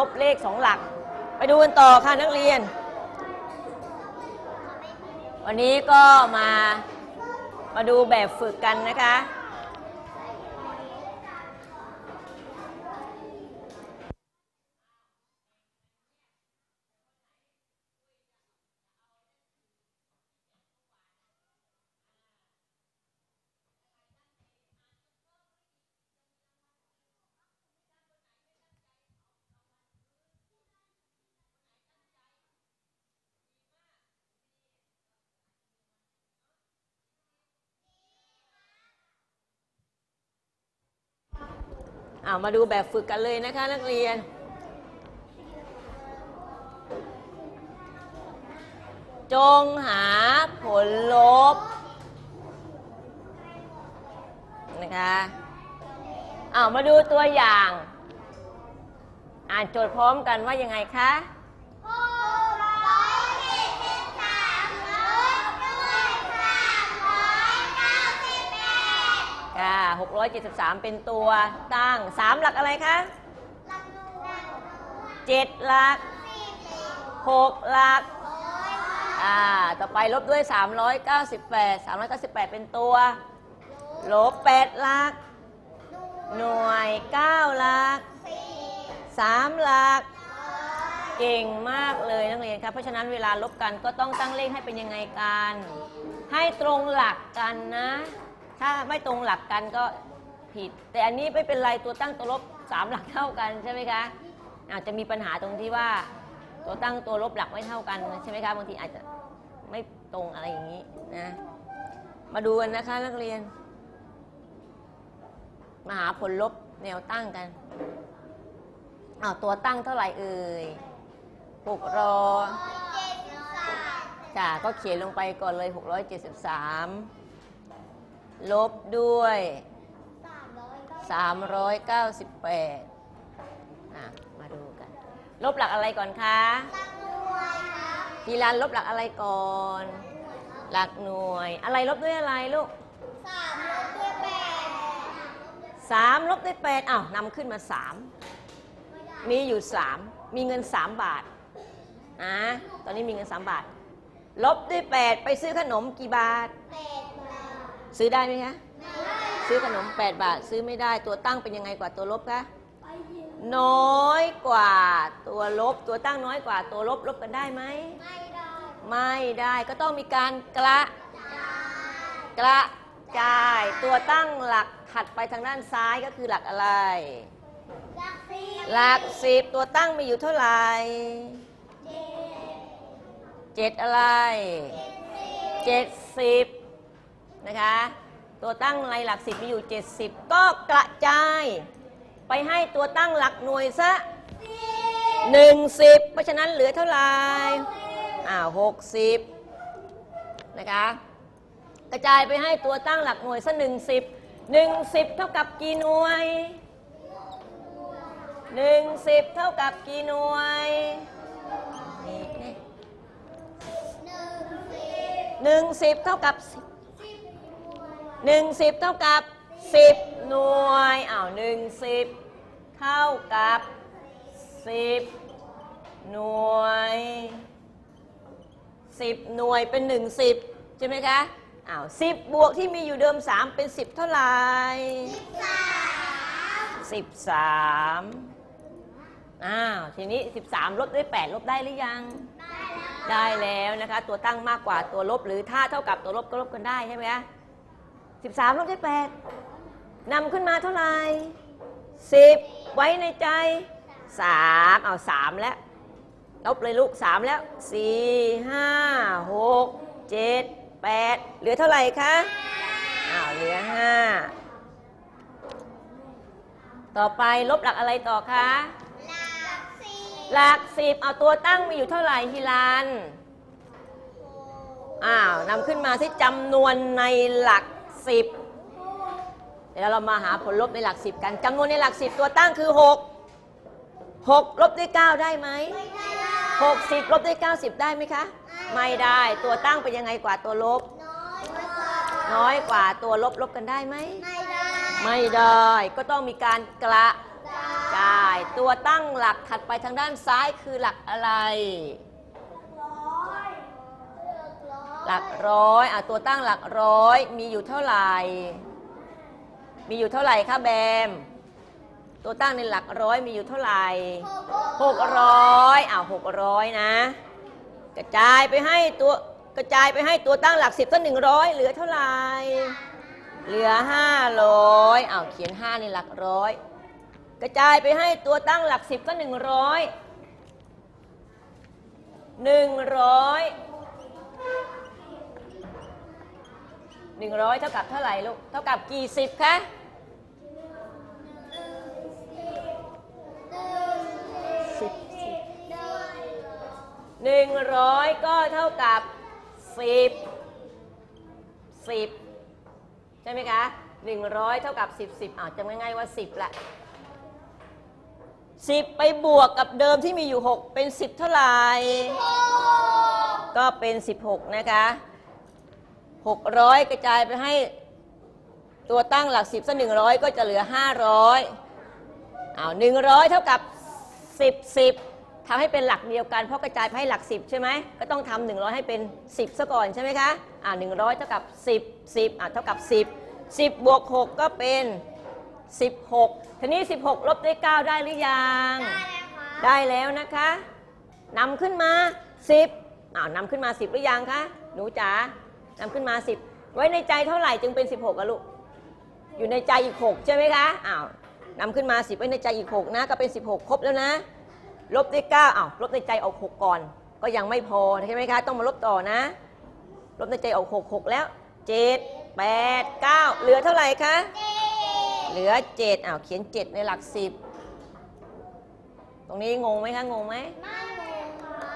ลบเลขสองหลัก ไปดูกันต่อค่ะนักเรียน วันนี้ก็มามาดูแบบฝึกกันนะคะามาดูแบบฝึกกันเลยนะคะนักเรียน จงหาผลลบนะคะเอามาดูตัวอย่าง อ่านโจทย์พร้อมกันว่ายังไงคะ ค่ะ673 เป็นตัวตั้ง 3 หลักอะไรคะ7หลัก 6 หลัก อ่า ต่อไปลบด้วย 398 398 เป็นตัว ลบ 8 หลัก หน่วย 9 หลัก 3 หลัก เก่งมากเลยนักเรียนครับเพราะฉะนั้นเวลาลบกันก็ต้องตั้งเลขให้เป็นยังไงกัน ให้ตรงหลักกันนะถ้าไม่ตรงหลักกันก็ ผิด แต่อันนี้ไม่เป็นไรตัวตั้งตัวลบ3หลักเท่ากันใช่ไหมคะอาจจะมีปัญหาตรงที่ว่า ตัวตั้งตัวลบหลักไม่เท่ากันใช่ไหมคะบางทีอาจจะไม่ตรงอะไรอย่างนี้นะมาดูกันนะคะนักเรียน มาหาผลลบแนวตั้งกันอ้าวตัวตั้งเท่าไหร่เอ่ยหกรอจ้าก็เขียนลงไปก่อนเลย 673 ลบด้วย 398อะมาดูกัน ลบหลักอะไรก่อนคะทีรันลบหลักอะไรก่อน หลักหน่วย อะไรลบด้วยอะไรลูกสามลบด้วยแปดอ้าวนำขึ้นมาสามมีอยู่สามมีเงินสามบาทนะตอนนี้มีเงินสามบาท ลบด้วยแปดไปซื้อขนมกี่บาท ซื้อได้ไหมคะ ซื้อขนม 8 บาทซื้อไม่ได้ตัวตั้งเป็นยังไงกว่าตัวลบคะน้อยกว่าตัวลบ ตัวตั้งน้อยกว่าตัวลบลบกันได้ไหมไม่ได้ก็ต้องมีการกระกระจายตัวตั้งหลักถัดไปทางด้านซ้ายก็คือหลักอะไร หลักสิบตัวตั้งมีอยู่เท่าไหร่เจ็ดอะไรเจ็ดสิบนะคะ ตัวตั้งในหลักสิบมีอยู่ 70 ก็กระจาย ไปให้ตัวตั้งหลักหน่วยซะ10เพราะฉะนั้นเหลือเท่าไหร่อ่า60นะคะกระจายไปให้ตัวตั้งหลักหน่วยซะ10 10เท่ากับกี่หน่วย10เท่ากับกี่หน่วยหนึ่งสิบเท่ากับสิบ หนึ่งสิบเท่ากับสิบหน่วยอ้าวหนึ่งสิบเท่ากับสิบหน่วยสิบหน่วยเป็นหนึ่งสิบใช่ไหมคะอ้าวสิบบวกที่มีอยู่เดิมสามเป็นสิบเท่าไหร่สิบสามอ้าวทีนี้สิบสามลบด้วยแปดลบได้หรือยัง ได้แล้วนะคะ ตัวตั้งมากกว่าตัวลบหรือถ้าเท่ากับตัวลบก็ลบกันได้ใช่ไหมคะ 13ลบด้วย8นำขึ้นมาเท่าไหร่10 ไว้ในใจ 3 เอา 3 แล้ว ลบเลยลูก 3 แล้ว 4 5 6 7 8 เหลือเท่าไหร่คะอ้าวเหลือ 5 ต่อไปลบหลักอะไรต่อคะหลัก10เอาตัวตั้งมีอยู่เท่าไหร่ฮิลัน อ้าวนำขึ้นมาที่จำนวนในหลัก สิบเดี๋ยวเรามาหาผลลบในหลักสิบกันจำนวนในหลักสิบตัวตั้งคือหกหกลบด้วยเก้าได้ไหมหกสิบลบด้วยเก้าสิบได้ไหมคะ ไม่ได้ตัวตั้งเป็นยังไงกว่าตัวลบ น้อยกว่าตัวลบลบกันได้ไหมไม่ได้ก็ต้องมีการกระใช่ตัวตั้งหลักถัดไปทางด้านซ้ายคือหลักอะไร หลักร้อยอะตัวตั้งหลักร้อยมีอยู่เท่าไหร่ มีอยู่เท่าไหร่คะแบม ตัวตั้งในหลักร้อยมีอยู่เท่าไหร่หกร้อยอ้าวหกร้อยนะ กระจายไปให้ตัวกระจายไปให้ตัวตั้งหลักสิบก็หนึ่งร้อยเหลือเท่าไหร่ เหลือห้าร้อยอ้าวเขียนห้าในหลักร้อย กระจายไปให้ตัวตั้งหลักสิบก็หนึ่งหนึ่งร้อยหนึ่งร้อย เท่ากับเท่าไหร่ลูก เท่ากับกี่สิบคะสิบหนึ่งร้อยก็เท่ากับสิบสิบใช่ไหมคะหนึ่งร้อยเท่ากับสิบสิบอ่าจำง่ายๆว่าสิบละ10ไปบวกกับเดิมที่มีอยู่6เป็น10เท่าไหร่ ก็เป็น16นะคะ 600 กระจายไปให้ตัวตั้งหลัก 10ซะ100 ก็จะเหลือ 500อ้าว100 เท่ากับ 10 10ทำให้เป็นหลักเดียวกัน เพราะกระจายไปให้หลัก 10 ใช่ไหมก็ต้องทำ100 ให้เป็น 10ซะก่อนใช่ไหมคะอ่า100 เท่ากับ 10 10อ่าเท่ากับ 10 10บวก6ก็เป็น 16 ทีนี้ 16 ลบด้วย 9 ได้หรือยัง ได้แล้วนะคะนำขึ้นมา 10อ้าวนำขึ้นมา 10 หรือยังคะ หนูจ๋า นำขึ้นมา 10 ไว้ในใจเท่าไหร่จึงเป็น 16อะลูก อยู่ในใจอีก 6 ใช่ไหมคะ อ้าวนำขึ้นมา 10 ไว้ในใจอีก 6 นะ ก็เป็น 16 ครบแล้วนะ ลบด้วย9อ้าวลบในใจออก 6 ก่อน ก็ยังไม่พอใช่ไหมคะ ต้องมาลบต่อนะ ลบในใจออก 6 6 แล้ว 7 8 9 เหลือเท่าไหร่คะ เหลือเจ็ดอ้าวเขียนเจ็ดในหลักสิบตรงนี้งงไหมคะ งงไหม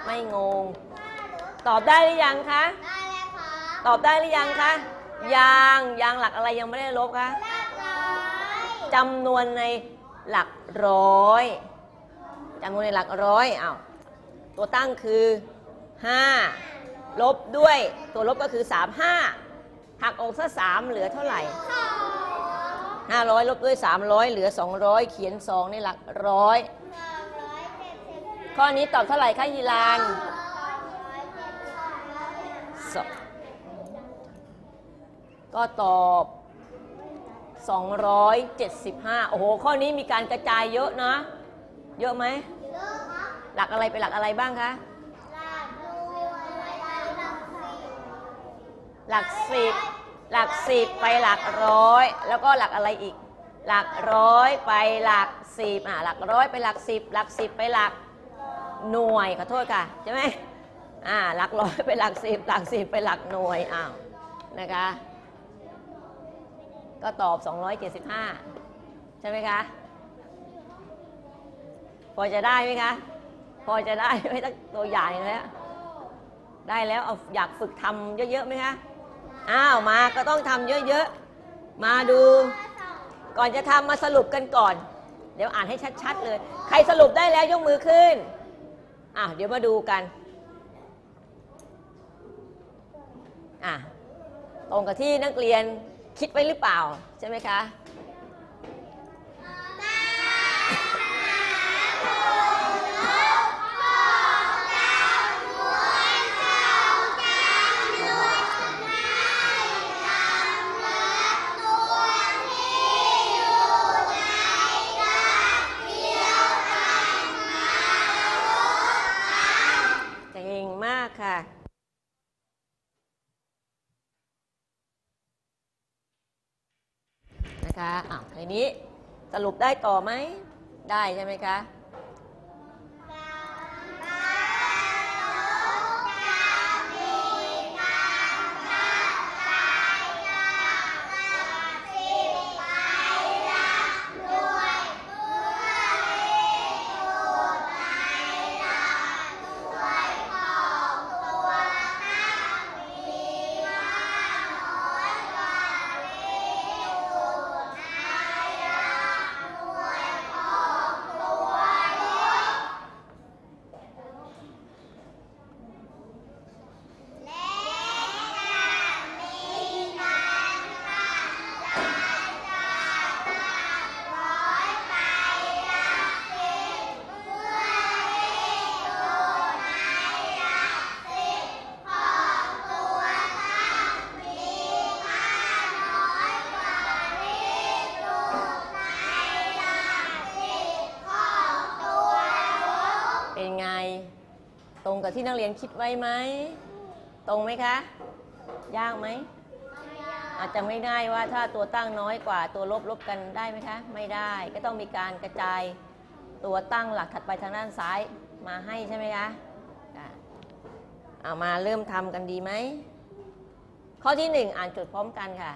ไม่งงตอบได้หรือยังคะ ตอบได้หรือยังคะยังยังหลักอะไรยังไม่ได้ลบคะจำนวนในหลักร้อยจำนวนในหลักร้อยอ้าวตัวตั้งคือ 5 ลบด้วยตัวลบก็คือ 3 5หักออกซะ3เหลือเท่าไหร่ 500 ลบด้วย 300 เหลือ 200 เขียน 2 ในหลักร้อยข้อนี้ตอบเท่าไหร่คะยีรานสอง ก็ตอบ 275 โอ้โห ข้อนี้มีการกระจายเยอะนะ เยอะไหมหลักอะไรไปหลักอะไรบ้างคะหลักสิบหลักสิบไปหลักร้อย แล้วก็หลักอะไรอีก หลักร้อยไปหลักสิบอะหลักร้อยไปหลักสิบหลักสิบไปหลักหน่วยขอโทษค่ะใช่ไหมอ่าหลักร้อยไปหลักสิบหลักสิบไปหลักหน่วยอ้าวนะคะ ก็ตอบ 275 ใช่ไหมคะ พอจะได้ไหมคะ พอจะได้ไหมตั้งตัวอย่างแล้วได้แล้วเอาอยากฝึกทำเยอะๆไหมคะ อ้าวมาก็ต้องทำเยอะๆ มาดู ก่อนจะทำมาสรุปกันก่อน เดี๋ยวอ่านให้ชัดๆเลย ใครสรุปได้แล้วยกมือขึ้นอะเดี๋ยวมาดูกัน อะตรงกับที่นักเรียน คิดไว้หรือเปล่า ใช่ไหมคะเก่งมากค่ะ นะ คะอะทีนี้สรุปได้ต่อไหม ได้ใช่ไหมคะ กับที่นักเรียนคิดไว้ไหม ตรงไหมคะ ยากไหม อาจจะไม่ได้ว่าถ้าตัวตั้งน้อยกว่าตัวลบลบกันได้ไหมคะ ไม่ได้ ก็ต้องมีการกระจายตัวตั้งหลักถัดไปทางด้านซ้ายมาให้ใช่ไหมคะเอามาเริ่มทำกันดีไหม ข้อที่หนึ่งอ่านจทย์พร้อมกันค่ะ